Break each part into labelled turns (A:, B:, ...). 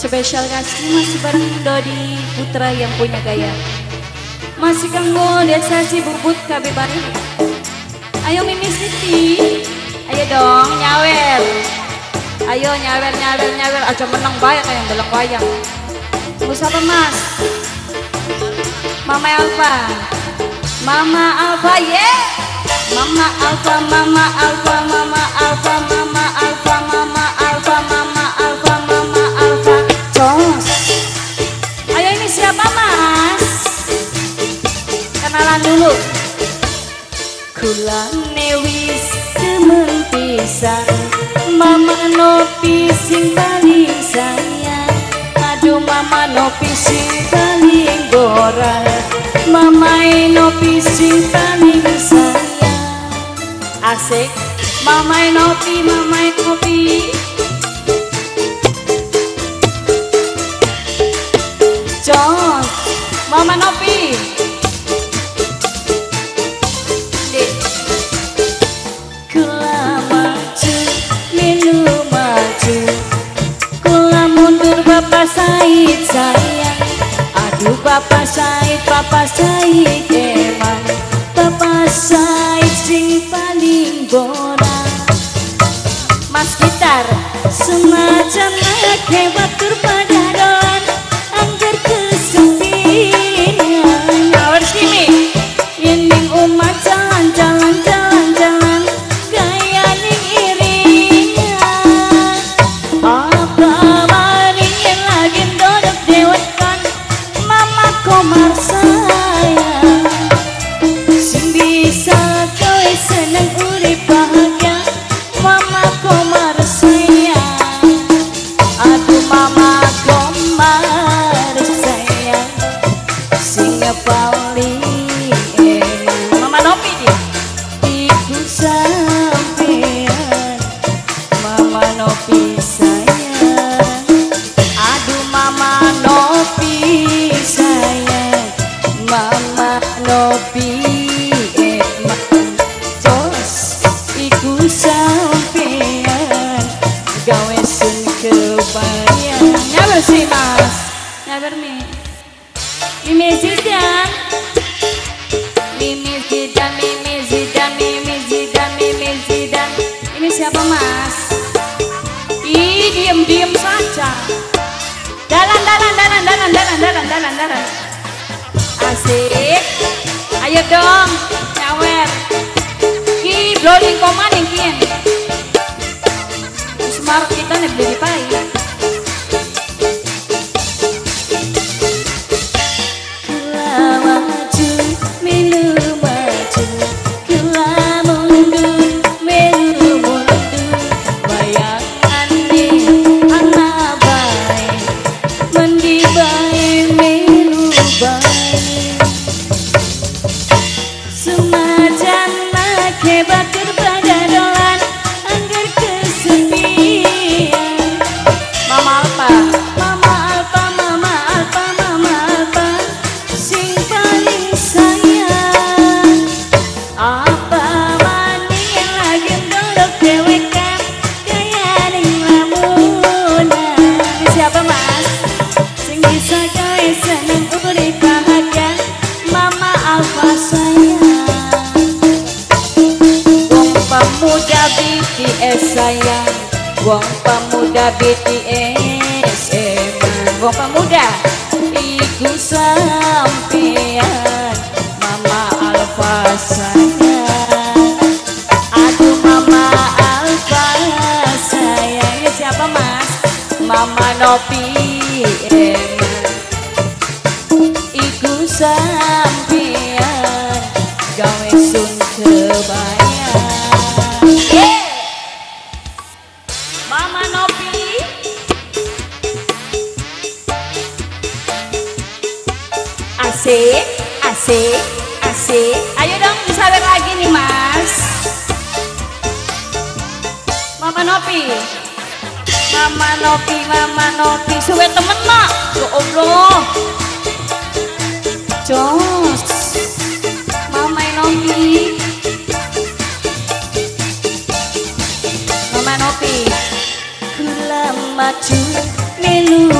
A: Spesial kasih masih bareng Dodi Putra yang punya gaya. Masih kanggo desa si bubut KB Bari Ayo Mimi Siti. Ayo dong nyawer Ayo nyawer nyawer nyawer Aja menang banyak kayak beleng wayang. Siapa mas? Mama Alfa. Mama Alfa yeah Mama Alfa Mama Alfa Mama Alfa Mama Alfa Mama Alfa Mama Kula newis temen pisan Mama Nopi sing paling sayang. Aduh Mama Nopi sing paling gorang Mama Nopi sing paling sayang. Asik Mama Nopi, Mama Nopi Said sayang Aduh Bapak Said, Bapak Said emang Bapak Said sing paling borak Mas gitar semacam hebat pada kebayang nyabar sih mas nyabar nih Mimi Zidan Mimi Zidan, Mimi Zidan, Mimi Zidan, Mimi Zidan Ini siapa mas? Ih diem-diem saja. Dalan, dalan, dalan, dalan, dalan, dalan, dalan, dalan. Asik. Ayo dong, nyawer. Ki blowing koman yang kian. Smart kita nih beli 제발 BTS sayang Wong pemuda BTS emang Wong pemuda Iku sampean Mama Alfa sayang Aduh Mama Alfa sayang Ini siapa mas? Mama Nopi emang Asik, asik, asik. Ayo dong disawer lagi nih mas. Mama Nopi Mama Nopi, Mama Nopi Suwe temen mak. Ya Allah Jos. Mama Nopi Mama Nopi Kula maju melu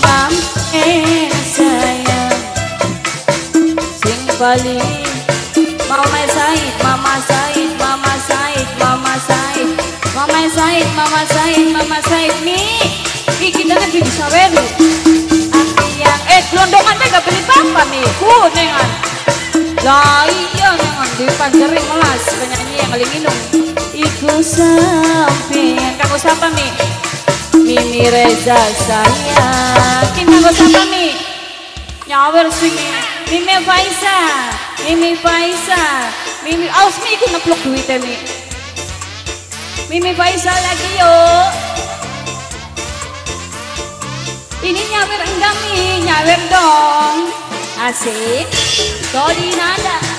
A: Bambang eh sayang. Sing Bali Mama Said, Mama Said, Mama Said, Mama Said. Mama Said, Mama Said, Mama Said. Nih Ih kita kan bisa weru Aku yang eh gelondongan gue gak beli papa nih Kuningan Lah iya nengan di panjering melas penyanyi yang ngelinginung Iku sampai kamu siapa nih Mimi Reza sayang Kini kamu siapa mi Nyawer sing Mimi Faisa. Mimi Faisa. Mimi Awas mi ikut ngeplok duitnya mi Mimi Faisa lagi yuk ini nyawer enggak mi, nyawer dong. Asik. Dodi nada.